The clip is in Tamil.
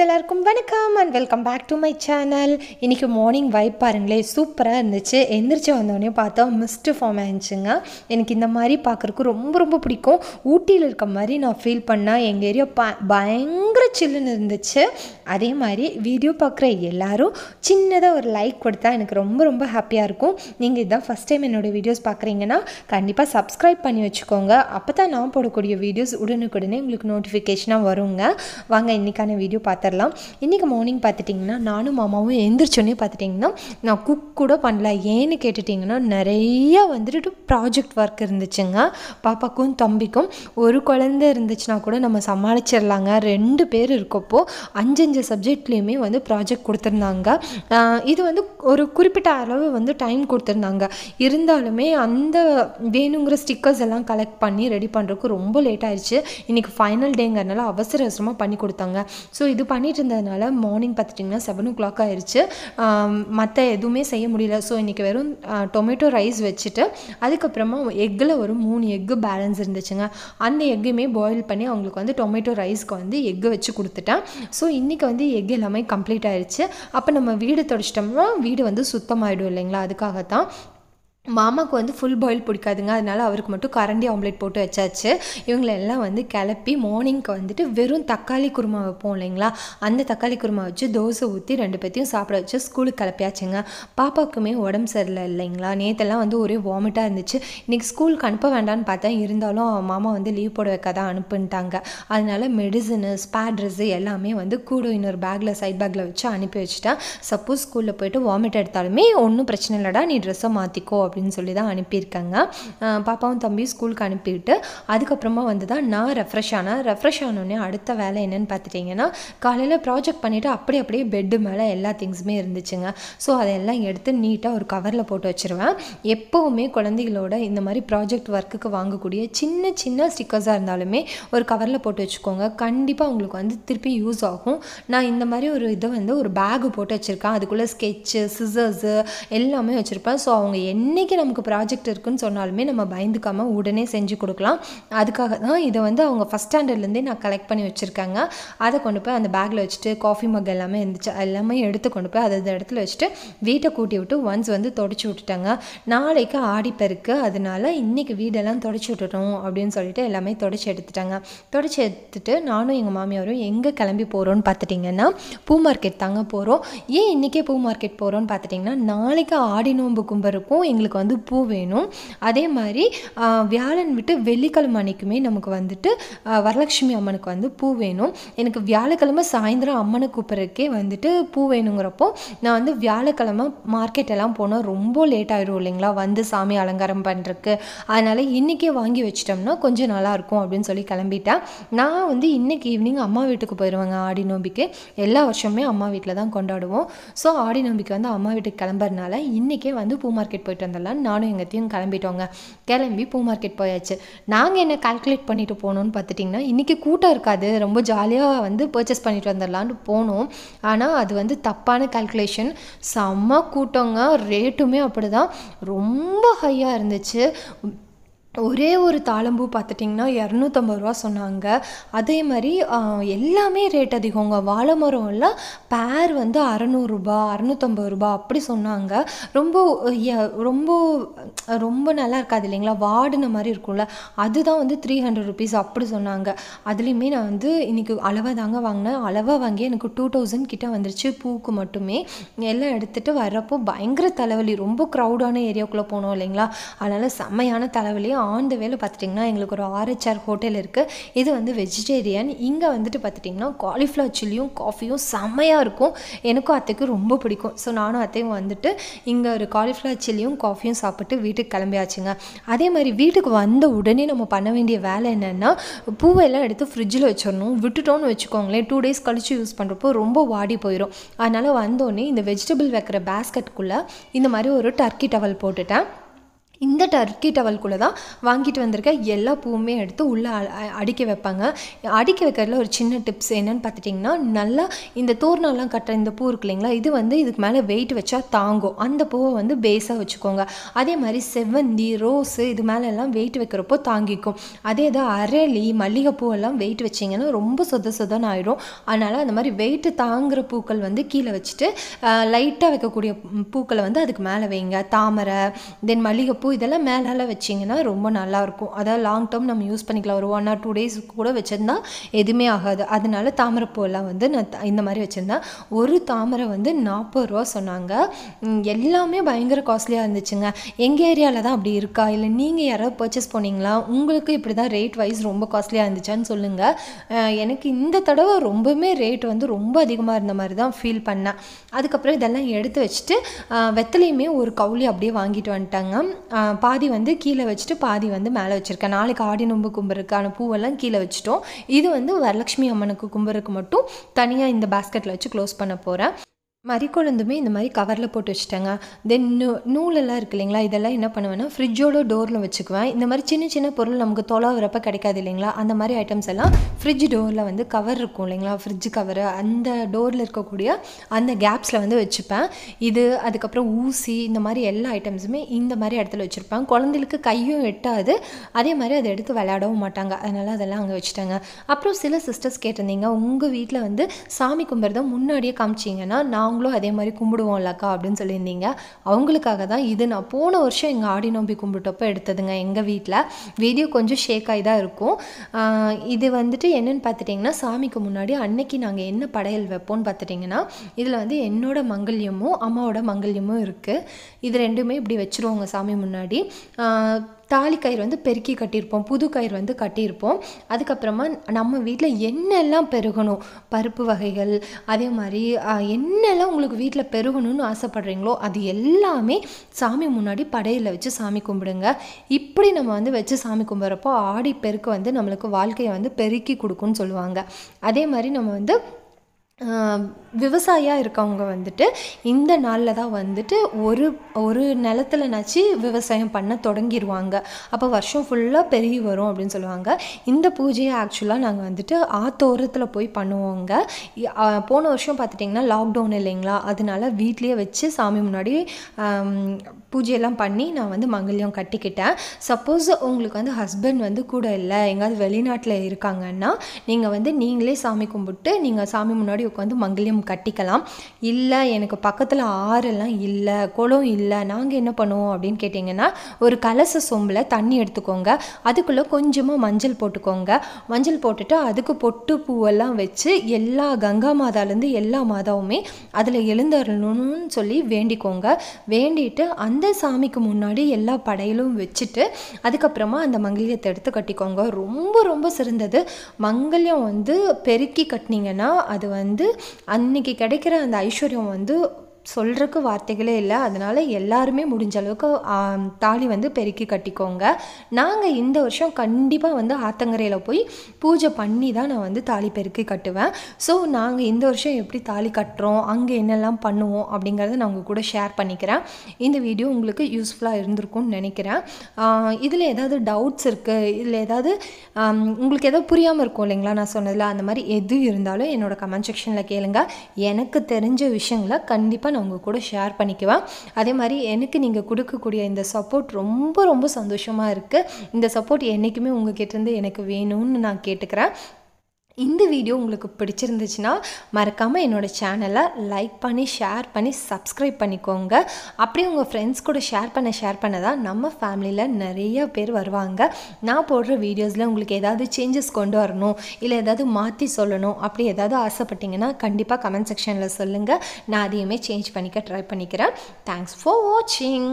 ஃப்ரெண்ட்ஸ் எல்லாருக்கும் வணக்கம் and welcome back to my channel இன்றைக்கி மார்னிங் வைப் பாருங்களேன் சூப்பராக இருந்துச்சு. எந்திரிச்சு வந்தோடனே பார்த்தா மிஸ்டு ஃபார்ம் ஆயிடுச்சுங்க எனக்கு இந்த மாதிரி பார்க்குறக்கு ரொம்ப ரொம்ப பிடிக்கும். ஊட்டியில் இருக்க மாதிரி நான் ஃபீல் பண்ணால் எங்கள் ஏரியா ப பயங்கர சில்லுன்னு இருந்துச்சு. அதே மாதிரி வீடியோ பார்க்குற எல்லாரும் சின்னதாக ஒரு லைக் கொடுத்தா எனக்கு ரொம்ப ரொம்ப ஹாப்பியாக இருக்கும். நீங்கள் இதான் ஃபஸ்ட் டைம் என்னோடய வீடியோஸ் பார்க்குறீங்கன்னா கண்டிப்பாக சப்ஸ்கிரைப் பண்ணி வச்சுக்கோங்க. அப்போ தான் நான் போடக்கூடிய வீடியோஸ் உடனுக்குடனே உங்களுக்கு நோட்டிஃபிகேஷனாக வருங்க. வாங்க இன்றைக்கான வீடியோ பார்த்துடலாம். இன்றைக்கி மார்னிங் பார்த்துட்டிங்கன்னா நானும் மாமாவும் எந்திரிச்சோன்னே பார்த்துட்டிங்கன்னா நான் குக் கூட பண்ணல. ஏன்னு கேட்டுட்டிங்கன்னா நிறைய வந்துட்டு ப்ராஜெக்ட் ஒர்க் இருந்துச்சுங்க. பாப்பாக்கும் தம்பிக்கும் ஒரு குழந்த இருந்துச்சுன்னா கூட நம்ம சமாளிச்சிடலாங்க. ரெண்டு பேர் இருக்கப்போ அஞ்சஞ்சு சப்ஜெக்ட்லேயுமே வந்து ப்ராஜெக்ட் கொடுத்துருந்தாங்க. இது வந்து ஒரு குறிப்பிட்ட அளவு வந்து டைம் கொடுத்துருந்தாங்க. இருந்தாலுமே அந்த வேணுங்கிற ஸ்டிக்கர்ஸ் எல்லாம் கலெக்ட் பண்ணி ரெடி பண்ணுறதுக்கு ரொம்ப லேட் ஆயிடுச்சு. இன்றைக்கி ஃபைனல் டேங்கிறனால அவசர அவசரமாக பண்ணி கொடுத்தாங்க. ஸோ இது பண்ணிட்டு இருந்ததுனால மார்னிங் பார்த்துட்டிங்கன்னா செவன் ஓ கிளாக் ஆயிடுச்சு மற்ற எதுவுமே செய்ய முடியல. ஸோ இன்றைக்கி வெறும் டொமேட்டோ ரைஸ் வச்சுட்டு அதுக்கப்புறமா எக்கில் ஒரு மூணு எக்கு பேலன்ஸ் இருந்துச்சுங்க. அந்த எக்கையுமே பாயில் பண்ணி அவங்களுக்கு வந்து டொமேட்டோ ரைஸ்க்கு வந்து எக்கு வச்சு கொடுத்துட்டேன். ஸோ இன்றைக்கி வந்து எக் எல்லாமே கம்ப்ளீட் ஆயிடுச்சு அப்போ நம்ம வீடு தொடச்சிட்டோம்னா வீடு வந்து சுத்தமாகிடும் இல்லைங்களா? அதுக்காகத்தான். மாமாவுக்கு வந்து ஃபுல் பாயில் பிடிக்காதுங்க. அதனால அவருக்கு மட்டும் கரண்டி ஆம்லேட் போட்டு வச்சாச்சு. இவங்களை எல்லாம் வந்து கிளப்பி மார்னிங்க்கு வந்துட்டு வெறும் தக்காளி குருமா வைப்போம் இல்லைங்களா? அந்த தக்காளி குருமா வச்சு தோசை ஊற்றி ரெண்டு பேர்த்தையும் சாப்பிட வச்சு ஸ்கூலுக்கு கிளப்பியாச்சுங்க. பாப்பாவுக்குமே உடம்பு சரியில்லை இல்லைங்களா? நேற்றெல்லாம் வந்து ஒரே வாமிட்டாக இருந்துச்சு. இன்றைக்கி ஸ்கூலுக்கு அனுப்ப வேண்டாம்னு பார்த்தா இருந்தாலும் அவன் மாமா வந்து லீவ் போட வைக்க தான் அனுப்புன்ட்டாங்க. அதனால மெடிசனு ஸ்பேட் ட்ரெஸ்ஸு எல்லாமே வந்து கூட இன்னொரு பேக்கில் சைட் பேக்கில் வச்சு அனுப்பி வச்சுட்டேன். சப்போஸ் ஸ்கூலில் போயிட்டு வாமிட் எடுத்தாலுமே ஒன்றும் பிரச்சனை இல்லைடா நீ ட்ரெஸ்ஸை மாற்றிக்கோ அப்படின்னு சொல்லி தான் அனுப்பியிருக்காங்க. பாப்பாவும் தம்பியும் ஸ்கூலுக்கு அனுப்பிவிட்டு அதுக்கப்புறமா வந்து தான் நான் ரெஃப்ரெஷ் ஆனேன். ரெஃப்ரெஷ் ஆனோடனே அடுத்த வேலை என்னன்னு பார்த்துட்டிங்கன்னா காலையில் ப்ராஜெக்ட் பண்ணிவிட்டு அப்படி அப்படியே பெட்டு மேலே எல்லா திங்ஸுமே இருந்துச்சுங்க. ஸோ அதையெல்லாம் எடுத்து நீட்டாக ஒரு கவரில் போட்டு வச்சுருவேன். எப்போவுமே குழந்தைகளோட இந்த மாதிரி ப்ராஜெக்ட் ஒர்க்குக்கு வாங்கக்கூடிய சின்ன சின்ன ஸ்டிக்கர்ஸாக இருந்தாலுமே ஒரு கவரில் போட்டு வச்சுக்கோங்க. கண்டிப்பாக உங்களுக்கு வந்து திருப்பி யூஸ் ஆகும். நான் இந்த மாதிரி ஒரு இதை வந்து ஒரு பேகு போட்டு வச்சுருக்கேன். அதுக்குள்ளே ஸ்கெட்சு சிசர்ஸு எல்லாமே வச்சுருப்பேன். ஸோ அவங்க என்ன இன்றைக்கி நமக்கு ப்ராஜெக்ட் இருக்குன்னு சொன்னாலுமே நம்ம பயந்துக்காமல் உடனே செஞ்சு கொடுக்கலாம். அதுக்காக தான் இதை வந்து அவங்க ஃபஸ்ட் ஸ்டாண்டர்ட்லேருந்தே நான் கலெக்ட் பண்ணி வச்சுருக்காங்க. அதை கொண்டு போய் அந்த பேக்கில் வச்சுட்டு காஃபி மக் எல்லாமே இருந்துச்சு. எல்லாமே எடுத்து கொண்டு போய் அதை அந்த இடத்துல வச்சுட்டு வீட்டை கூட்டி விட்டு ஒன்ஸ் வந்து தொடச்சி விட்டுட்டாங்க. நாளைக்கு ஆடிப்பெருக்கு. அதனால இன்றைக்கி வீடெல்லாம் தொடச்சி விட்டுட்டோம் அப்படின்னு சொல்லிட்டு எல்லாமே தொடச்சி எடுத்துட்டாங்க. தொடச்சி எடுத்துட்டு நானும் எங்கள் மாமியாரும் எங்கே கிளம்பி போகிறோன்னு பார்த்துட்டிங்கன்னா பூ மார்க்கெட் தாங்க போகிறோம் ஏன் இன்றைக்கே பூ மார்க்கெட் போகிறோன்னு பார்த்துட்டிங்கன்னா நாளைக்கு ஆடி நோன்பு கும்பருக்கும் எங்களுக்கு வந்து பூ வேணும். அதே மாதிரி வியாழன் விட்டு வெள்ளிக்கிழமை அன்னைக்குமே நமக்கு வந்துட்டு வரலட்சுமி அம்மனுக்கு வந்து பூ வேணும். எனக்கு வியாழக்கிழமை சாயந்தரம் அம்மனை கூப்பிட்றதுக்கே வந்துட்டு பூ வேணுங்கிறப்போ நான் வந்து வியாழக்கிழமை மார்க்கெட் எல்லாம் போனால் ரொம்ப லேட் ஆகிடும் இல்லைங்களா? வந்து சாமி அலங்காரம் பண்ணுறதுக்கு அதனால் இன்றைக்கே வாங்கி வச்சிட்டோம்னா கொஞ்சம் நல்லாயிருக்கும் அப்படின்னு சொல்லி கிளம்பிட்டேன் நான் வந்து இன்னைக்கு ஈவினிங் அம்மா வீட்டுக்கு போயிடுவாங்க ஆடி நோம்பிக்கு. எல்லா வருஷமே அம்மா வீட்டில் தான் கொண்டாடுவோம். ஸோ ஆடி நோம்பிக்கு வந்து அம்மா வீட்டுக்கு கிளம்புறதுனால இன்றைக்கே வந்து பூ மார்க்கெட் போயிட்டு சொல்லலாம் நானும் எங்கத்தையும் கிளம்பிட்டோங்க. கிளம்பி பூ மார்க்கெட் போயாச்சு. நாங்கள் என்ன கால்குலேட் பண்ணிட்டு போகணும்னு பார்த்துட்டிங்கன்னா இன்றைக்கி கூட்டம் இருக்காது. ரொம்ப ஜாலியாக வந்து பர்ச்சேஸ் பண்ணிட்டு வந்துடலான்னு போனோம். ஆனால் அது வந்து தப்பான கால்குலேஷன் செம்ம கூட்டங்க. ரேட்டுமே அப்படி தான் ரொம்ப ஹையாக இருந்துச்சு. ஒரே ஒரு தாளம்பூ பார்த்துட்டிங்கன்னா இரநூத்தம்பது ரூபா சொன்னாங்க. அதே மாதிரி எல்லாமே ரேட் அதிகங்க. வாழை மரம் எல்லாம் பேர் வந்து அறநூறுபா அறநூற்றம்பது ரூபா அப்படி சொன்னாங்க. ரொம்ப ரொம்ப ரொம்ப நல்லா இருக்காது இல்லைங்களா? வாடின மாதிரி இருக்கும்ல. அதுதான் வந்து த்ரீ ஹண்ட்ரட் ருபீஸ் அப்படி சொன்னாங்க. அதுலேயுமே நான் வந்து இன்றைக்கி அளவாக தாங்க வாங்கினேன். அளவாக வாங்கி எனக்கு டூ தௌசண்ட் கிட்ட வந்துருச்சு பூக்கு மட்டுமே. எல்லாம் எடுத்துகிட்டு வர்றப்போ பயங்கர தலைவலி. ரொம்ப க்ரௌடான ஏரியாவுக்குள்ளே போனோம் இல்லைங்களா? அதனால் செம்மையான தலைவலி. ஆன் த வேல பார்த்துட்டிங்கன்னா எங்களுக்கு ஒரு ஆர்ஹெச்ஆர் ஹோட்டல் இருக்குது இது வந்து வெஜிடேரியன் இங்கே வந்துட்டு பார்த்துட்டிங்கன்னா காலிஃப்ளவர் சில்லியும் காஃபியும் செம்மையாக இருக்கும். எனக்கும் அத்தைக்கும் ரொம்ப பிடிக்கும். ஸோ நானும் அத்தையும் வந்துட்டு இங்கே ஒரு காலிஃப்ளவர் சில்லியும் காஃபியும் சாப்பிட்டு வீட்டுக்கு கிளம்பியாச்சுங்க. அதே மாதிரி வீட்டுக்கு வந்த உடனே நம்ம பண்ண வேண்டிய வேலை என்னென்னா பூவெல்லாம் எடுத்து ஃப்ரிட்ஜில் வச்சிடணும். விட்டுட்டோன்னு வச்சுக்கோங்களேன் டூ டேஸ் கழிச்சு யூஸ் பண்ணுறப்போ ரொம்ப வாடி போயிடும் அதனால் வந்தோடனே இந்த வெஜிடபிள் வைக்கிற பேஸ்கெட்டுக்குள்ளே இந்த மாதிரி ஒரு டர்க்கி டவல் போட்டுட்டேன். இந்த டர்க்கி டவல்குள்ளே தான் வாங்கிட்டு வந்திருக்க எல்லா பூவுமே எடுத்து உள்ளே அடுக்கி வைப்பாங்க. அடுக்கி வைக்கிறதுல ஒரு சின்ன டிப்ஸ் என்னென்னு பார்த்துட்டிங்கன்னா நல்லா இந்த தோரணம்லாம் கட்டுற இந்த பூ இருக்கு இல்லைங்களா இது வந்து இதுக்கு மேலே வெயிட் வச்சா தாங்கும். அந்த பூவை வந்து பேஸாக வச்சுக்கோங்க. அதே மாதிரி செவ்வந்தி ரோஸு இது மேலே எல்லாம் வெயிட் வைக்கிறப்போ தாங்கிக்கும். அதே இது அரளி மல்லிகைப்பூ எல்லாம் வெயிட் வச்சிங்கன்னா ரொம்ப சொத சொதன்னு ஆயிடும். அதனால் அந்த மாதிரி வெயிட்டு தாங்குகிற பூக்கள் வந்து கீழே வச்சுட்டு லைட்டாக வைக்கக்கூடிய பூக்களை வந்து அதுக்கு மேலே வைங்க. தாமரை தென் மல்லிகைப்பூ இதெல்லாம் மேலே வச்சிங்கன்னா ரொம்ப நல்லாயிருக்கும். அதாவது லாங் டேர்ம் நம்ம யூஸ் பண்ணிக்கலாம். ஒரு ஒன் ஆர் டூ டேஸ் கூட வச்சுருந்தா எதுவுமே ஆகாது. அதனால தாமரைப்பூ எல்லாம் வந்து நான் இந்த மாதிரி வச்சுருந்தேன் ஒரு தாமரை வந்து நாற்பது ரூபா சொன்னாங்க. எல்லாமே பயங்கர காஸ்ட்லியாக இருந்துச்சுங்க. எங்கள் ஏரியாவில் தான் அப்படி இருக்கா? இல்லை நீங்கள் யாராவது பர்ச்சேஸ் போனீங்களா? உங்களுக்கு இப்படி தான் ரேட் வைஸ் ரொம்ப காஸ்ட்லியாக இருந்துச்சான்னு சொல்லுங்கள் எனக்கு இந்த தடவை ரொம்பவுமே ரேட் வந்து ரொம்ப அதிகமாக இருந்த மாதிரி தான் ஃபீல் பண்ணேன். அதுக்கப்புறம் இதெல்லாம் எடுத்து வச்சுட்டு வெத்தலையுமே ஒரு கவுளி அப்படியே வாங்கிட்டு வந்துட்டாங்க. பாதி வந்து கீழே வச்சுட்டு பாதி வந்து மேலே வச்சுருக்கேன். நாளைக்கு ஆடி நொம்பு கும்புறதுக்கான பூவெல்லாம் கீழே வச்சுட்டோம். இது வந்து வரலட்சுமி அம்மனுக்கு கும்புறதுக்கு மட்டும் தனியாக இந்த பேஸ்கெட்டில் வச்சு க்ளோஸ் பண்ண போகிறேன் மறிக்கொழுந்துமே இந்த மாதிரி கவரில் போட்டு வச்சுட்டேங்க. தென் நூ நூலெல்லாம் இருக்கு இல்லைங்களா? இதெல்லாம் என்ன பண்ணுவேன்னா ஃப்ரிட்ஜோட டோரில் வச்சுக்குவேன். இந்த மாதிரி சின்ன சின்ன பொருள் நமக்கு தொலாவிறப்ப கிடைக்காது இல்லைங்களா? அந்த மாதிரி ஐட்டம்ஸ் எல்லாம் ஃப்ரிட்ஜ் டோரில் வந்து கவர் இருக்கும் இல்லைங்களா? ஃப்ரிட்ஜ் கவர் அந்த டோரில் இருக்கக்கூடிய அந்த கேப்ஸில் வந்து வச்சுப்பேன். இது அதுக்கப்புறம் ஊசி இந்த மாதிரி எல்லா ஐட்டம்ஸுமே இந்த மாதிரி இடத்துல வச்சுருப்பேன். குழந்தைகளுக்கு கையும் எட்டாது. அதே மாதிரி அதை எடுத்து விளையாடவும் மாட்டாங்க. அதனால் அதெல்லாம் அங்கே வச்சுட்டாங்க. அப்புறம் சில சிஸ்டர்ஸ் கேட்டிருந்தீங்க உங்கள் வீட்டில் வந்து சாமி கும்பிட்றத முன்னாடியே காமிச்சிங்கன்னா நாங்களும் அதே மாதிரி கும்பிடுவோம்லக்கா அப்படின்னு சொல்லியிருந்தீங்க. அவங்களுக்காக தான் இது நான் போன வருஷம் எங்கள் ஆடி நோம்பி கும்பிட்டப்போ எடுத்ததுங்க எங்கள் வீட்டில் வீடியோ கொஞ்சம் ஷேக் ஆகி தான் இருக்கும். இது வந்துட்டு என்னென்னு பார்த்துட்டிங்கன்னா சாமிக்கு முன்னாடி அன்னைக்கு நாங்கள் என்ன படையல் வைப்போம்னு பார்த்துட்டிங்கன்னா இதில் வந்து என்னோட மங்கல்யமும் அம்மாவோட மங்கல்யமும் இருக்குது இது ரெண்டுமே இப்படி வச்சுருவோங்க சாமி முன்னாடி. தாலி கயிறு வந்து பெருக்கி கட்டியிருப்போம் புது கயிறு வந்து கட்டியிருப்போம். அதுக்கப்புறமா நம்ம வீட்டில் என்னெல்லாம் பெருகணும்? பருப்பு வகைகள் அதே மாதிரி என்னெல்லாம் உங்களுக்கு வீட்டில் பெருகணும்னு ஆசைப்படுறீங்களோ அது எல்லாமே சாமி முன்னாடி படையில் வச்சு சாமி கும்பிடுங்க. இப்படி நம்ம வந்து வச்சு சாமி கும்பிட்றப்போ ஆடி பெருக்கு வந்து நம்மளுக்கு வாழ்க்கையை வந்து பெருக்கி கொடுக்குன்னு சொல்லுவாங்க. அதே மாதிரி நம்ம வந்து விவசாயியாக இருக்கவங்க வந்துட்டு இந்த நாளில் தான் வந்துட்டு ஒரு ஒரு நிலத்துல நச்சு விவசாயம் பண்ண தொடங்கிடுவாங்க அப்போ வருஷம் ஃபுல்லாக பெருகி வரும் அப்படின்னு சொல்லுவாங்க. இந்த பூஜையை ஆக்சுவலாக நாங்கள் வந்துட்டு ஆத்தோரத்தில் போய் பண்ணுவோங்க. போன வருஷம் பார்த்துட்டிங்கன்னா லாக்டவுன் இல்லைங்களா? அதனால வீட்லேயே வச்சு சாமி முன்னாடி பூஜையெல்லாம் பண்ணி நான் வந்து மங்கல்யம் கட்டிக்கிட்டேன். சப்போஸ் உங்களுக்கு வந்து ஹஸ்பண்ட் வந்து கூட இல்லை எங்கேயாவது வெளிநாட்டில் இருக்காங்கன்னா நீங்கள் வந்து நீங்களே சாமி கும்பிட்டு நீங்கள் சாமி முன்னாடி உட்காந்து மங்கிலியம் கட்டிக்கலாம். இல்லை எனக்கு பக்கத்தில் ஆறெல்லாம் இல்லை குளம் இல்லை நாங்கள் என்ன பண்ணுவோம் அப்படின்னு கேட்டிங்கன்னா ஒரு கலச சொம்பில் தண்ணி எடுத்துக்கோங்க. அதுக்குள்ளே கொஞ்சமாக மஞ்சள் போட்டுக்கோங்க. மஞ்சள் போட்டுட்டு அதுக்கு பொட்டு பூவெல்லாம் வச்சு எல்லா கங்கா மாதாலேருந்து எல்லா மாதாவுமே அதில் எழுந்தரணும்னு சொல்லி வேண்டிக்கோங்க. வேண்டிட்டு அந்த சாமிக்கு முன்னாடி எல்லா படையிலும் வச்சுட்டு அதுக்கப்புறமா அந்த மங்கல்யத்தை எடுத்து கட்டிக்கோங்க. ரொம்ப ரொம்ப சிறந்தது. மங்கல்யம் வந்து பெருக்கி கட்டினீங்கன்னா அது வந்து அன்னைக்கு கிடைக்கிற அந்த ஐஸ்வர்யம் வந்து சொல்கிறதுக்கு வார்த்தைகளே இல்லை. அதனால் எல்லாருமே முடிஞ்ச அளவுக்கு தாலி வந்து பெருக்கி கட்டிக்கோங்க. நாங்கள் இந்த வருஷம் கண்டிப்பாக வந்து ஆத்தங்கரையில் போய் பூஜை பண்ணி தான் நான் வந்து தாலி பெருக்கி கட்டுவேன். ஸோ நாங்கள் இந்த வருஷம் எப்படி தாலி கட்டுறோம் அங்கே என்னெல்லாம் பண்ணுவோம் அப்படிங்கிறத நான் உங்கள் கூட ஷேர் பண்ணிக்கிறேன். இந்த வீடியோ உங்களுக்கு யூஸ்ஃபுல்லாக இருந்திருக்கும்னு நினைக்கிறேன். இதில் ஏதாவது டவுட்ஸ் இருக்குது இதில் ஏதாவது உங்களுக்கு ஏதாவது புரியாமல் இருக்கும் இல்லைங்களா? நான் சொன்னதில் அந்த மாதிரி எது இருந்தாலும் என்னோடய கமெண்ட் செக்ஷனில் கேளுங்க. எனக்கு தெரிஞ்ச விஷயங்களை கண்டிப்பாக நான் உங்கள் கூட ஷேர் பண்ணிக்குவேன். அதே மாதிரி எனக்கு நீங்கள் கொடுக்கக்கூடிய இந்த சப்போர்ட் ரொம்ப ரொம்ப சந்தோஷமாக இருக்குது இந்த சப்போர்ட் என்றைக்குமே உங்ககிட்ட இருந்து எனக்கு வேணும்னு நான் கேட்டுக்கிறேன். இந்த வீடியோ உங்களுக்கு பிடிச்சிருந்துச்சுன்னா மறக்காமல் என்னோடய சேனலை லைக் பண்ணி ஷேர் பண்ணி சப்ஸ்கிரைப் பண்ணிக்கோங்க. அப்படியே உங்கள் ஃப்ரெண்ட்ஸ் கூட ஷேர் பண்ண ஷேர் பண்ண தான் நம்ம ஃபேமிலியில் நிறைய பேர் வருவாங்க. நான் போடுற வீடியோஸில் உங்களுக்கு ஏதாவது சேஞ்சஸ் கொண்டு வரணும் இல்லை ஏதாவது மாற்றி சொல்லணும் அப்படி ஏதாவது ஆசைப்பட்டீங்கன்னா கண்டிப்பாக கமெண்ட் செக்ஷனில் சொல்லுங்கள் நான் அதையுமே சேஞ்ச் பண்ணிக்க ட்ரை பண்ணிக்கிறேன். தேங்க்ஸ் ஃபார் வாட்சிங்